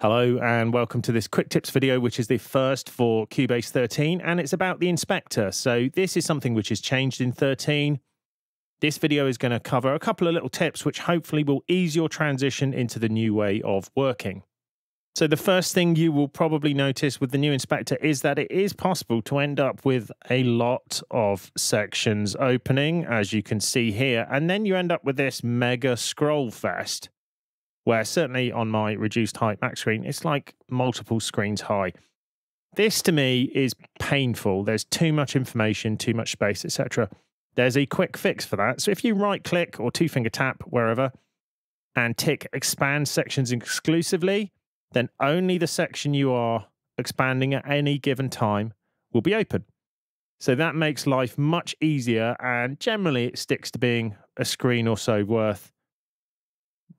Hello and welcome to this quick tips video, which is the first for Cubase 13, and it's about the inspector. So this is something which has changed in 13. This video is going to cover a couple of little tips which hopefully will ease your transition into the new way of working. So the first thing you will probably notice with the new inspector is that it is possible to end up with a lot of sections opening, as you can see here, and then you end up with this mega scroll fest where certainly on my reduced height Mac screen, it's like multiple screens high. This to me is painful. There's too much information, too much space, etc. There's a quick fix for that. So if you right click or two finger tap wherever and tick expand sections exclusively, then only the section you are expanding at any given time will be open. So that makes life much easier and generally it sticks to being a screen or so worth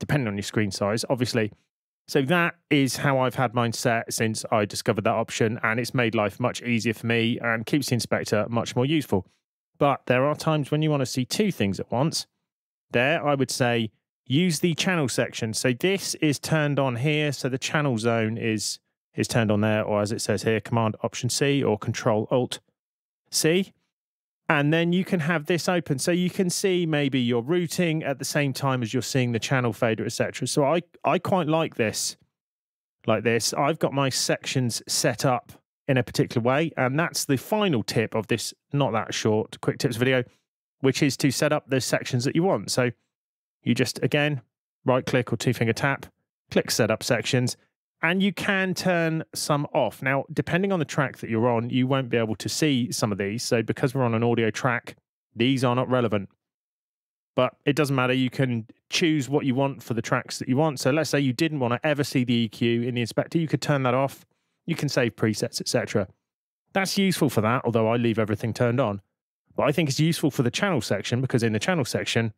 depending on your screen size, obviously. So that is how I've had mine set since I discovered that option, and it's made life much easier for me and keeps the inspector much more useful. But there are times when you want to see two things at once. There, I would say use the channel section. So this is turned on here, so the channel zone is is turned on there, or as it says here, Command Option C or Control Alt C and then you can have this open. So you can see maybe your routing at the same time as you're seeing the channel fader etc so i i quite like this like this. I've got my sections set up in a particular way. And that's the final tip of this not that short quick tips video which is to set up the sections that you want. So you just again right click or two finger tap click set up sections and you can turn some off. Now, depending on the track that you're on, you won't be able to see some of these. So, because we're on an audio track, these are not relevant. But it doesn't matter. You can choose what you want for the tracks that you want. So, let's say you didn't want to ever see the EQ in the inspector, you could turn that off. You can save presets, etc. That's useful for that, although I leave everything turned on. But I think it's useful for the channel section because in the channel section,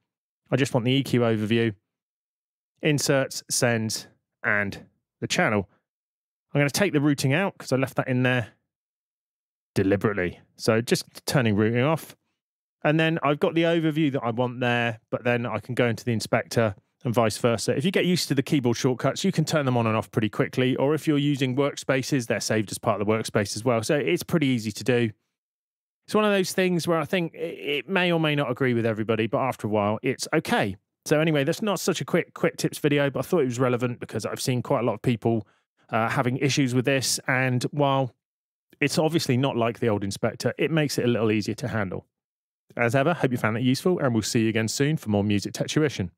I just want the EQ overview, inserts, sends, and the channel. I'm going to take the routing out because I left that in there deliberately. So just turning routing off. And then I've got the overview that I want there, but then I can go into the inspector and vice versa. If you get used to the keyboard shortcuts, you can turn them on and off pretty quickly. Or if you're using workspaces, they're saved as part of the workspace as well. So it's pretty easy to do. It's one of those things where I think it may or may not agree with everybody, but after a while, it's okay. So anyway, that's not such a quick quick tips video, but I thought it was relevant because I've seen quite a lot of people uh, having issues with this, and while it's obviously not like the old inspector, it makes it a little easier to handle. As ever, hope you found that useful, and we'll see you again soon for more music tech tuition.